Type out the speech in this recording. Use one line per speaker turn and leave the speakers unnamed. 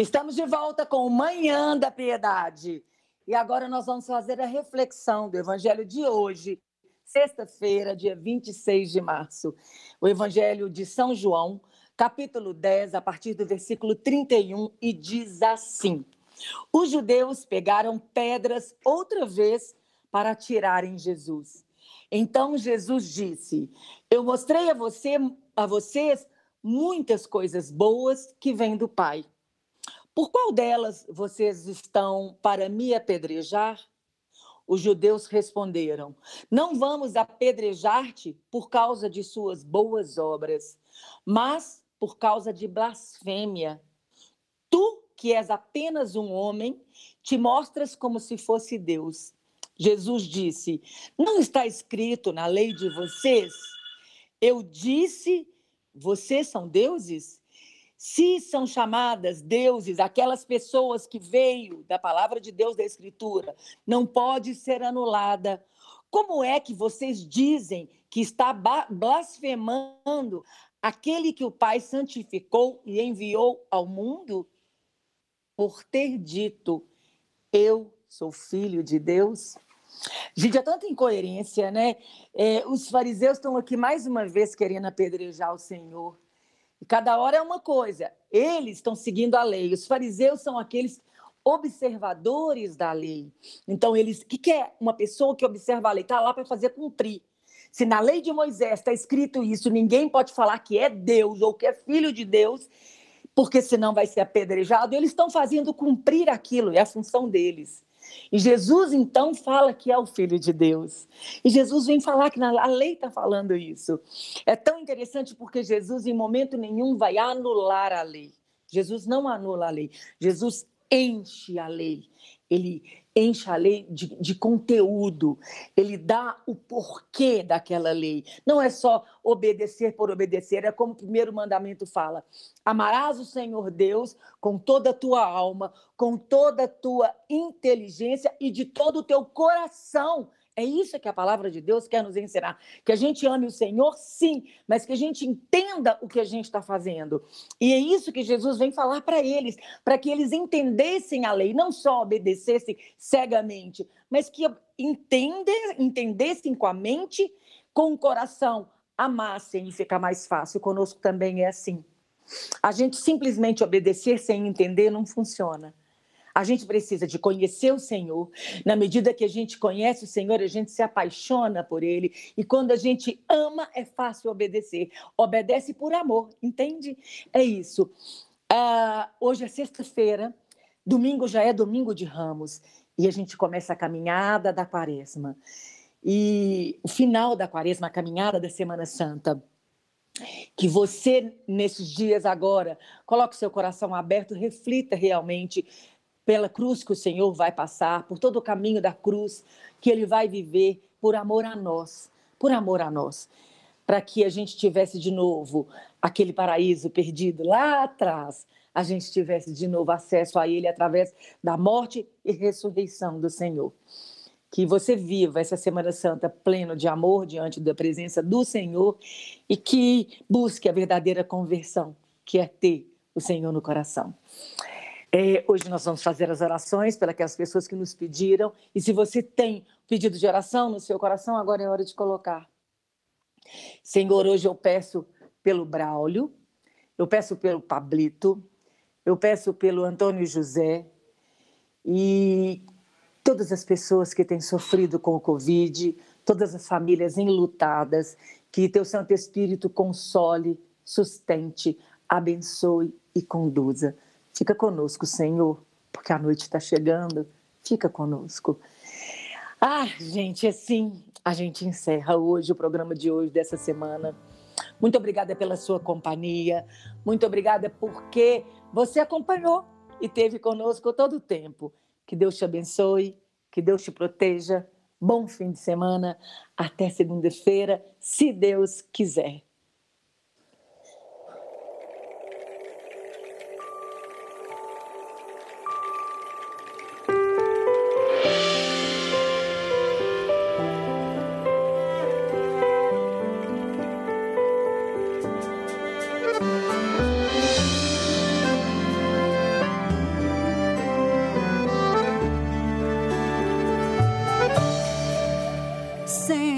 Estamos de volta com o Manhã da Piedade. E agora nós vamos fazer a reflexão do Evangelho de hoje, sexta-feira, dia 26 de março. O Evangelho de São João, capítulo 10, a partir do versículo 31, e diz assim: Os judeus pegaram pedras outra vez para atirarem Jesus. Então Jesus disse: Eu mostrei a, você, a vocês muitas coisas boas que vêm do Pai. Por qual delas vocês estão para me apedrejar? Os judeus responderam: Não vamos apedrejar-te por causa de suas boas obras, mas por causa de blasfêmia. Tu, que és apenas um homem, te mostras como se fosse Deus. Jesus disse: Não está escrito na lei de vocês? Eu disse: Vocês são deuses? Se são chamadas deuses, aquelas pessoas que veio da palavra de Deus da Escritura, não pode ser anulada. Como é que vocês dizem que está blasfemando aquele que o Pai santificou e enviou ao mundo? Por ter dito, eu sou filho de Deus? Gente, é tanta incoerência, né? É, os fariseus estão aqui mais uma vez querendo apedrejar o Senhor. E cada hora é uma coisa. Eles estão seguindo a lei. Os fariseus são aqueles observadores da lei. Então, eles. O que, que é uma pessoa que observa a lei? Está lá para fazer cumprir. Se na lei de Moisés está escrito isso, ninguém pode falar que é Deus ou que é filho de Deus, porque senão vai ser apedrejado. Eles estão fazendo cumprir aquilo, é a função deles. E Jesus, então, fala que é o Filho de Deus. E Jesus vem falar que a lei está falando isso. É tão interessante porque Jesus, em momento nenhum, vai anular a lei. Jesus não anula a lei. Jesus enche a lei. Ele enche a lei de, de, conteúdo, ele dá o porquê daquela lei. Não é só obedecer por obedecer, é como o primeiro mandamento fala: amarás o Senhor Deus com toda a tua alma, com toda a tua inteligência e de todo o teu coração. É isso que a palavra de Deus quer nos ensinar. Que a gente ame o Senhor, sim, mas que a gente entenda o que a gente está fazendo. E é isso que Jesus vem falar para eles, para que eles entendessem a lei, não só obedecessem cegamente, mas que entende, entendessem com a mente, com o coração, amassem e fica mais fácil. Conosco também é assim. A gente simplesmente obedecer sem entender não funciona. A gente precisa de conhecer o Senhor. Na medida que a gente conhece o Senhor, a gente se apaixona por Ele. E quando a gente ama, é fácil obedecer. Obedece por amor, entende? É isso. Uh, hoje é sexta-feira, domingo já é domingo de ramos. E a gente começa a caminhada da quaresma. E o final da quaresma, a caminhada da Semana Santa que você, nesses dias agora, coloque seu coração aberto, reflita realmente pela cruz que o Senhor vai passar, por todo o caminho da cruz que ele vai viver por amor a nós, por amor a nós, para que a gente tivesse de novo aquele paraíso perdido lá atrás, a gente tivesse de novo acesso a ele através da morte e ressurreição do Senhor. Que você viva essa Semana Santa pleno de amor diante da presença do Senhor e que busque a verdadeira conversão, que é ter o Senhor no coração. É, hoje nós vamos fazer as orações pelas pessoas que nos pediram. E se você tem pedido de oração no seu coração, agora é hora de colocar. Senhor, hoje eu peço pelo Braulio, eu peço pelo Pablito, eu peço pelo Antônio José e todas as pessoas que têm sofrido com o Covid, todas as famílias enlutadas, que teu Santo Espírito console, sustente, abençoe e conduza. Fica conosco, Senhor, porque a noite está chegando. Fica conosco. Ah, gente, assim a gente encerra hoje o programa de hoje, dessa semana. Muito obrigada pela sua companhia. Muito obrigada porque você acompanhou e teve conosco todo o tempo. Que Deus te abençoe, que Deus te proteja. Bom fim de semana. Até segunda-feira, se Deus quiser. same.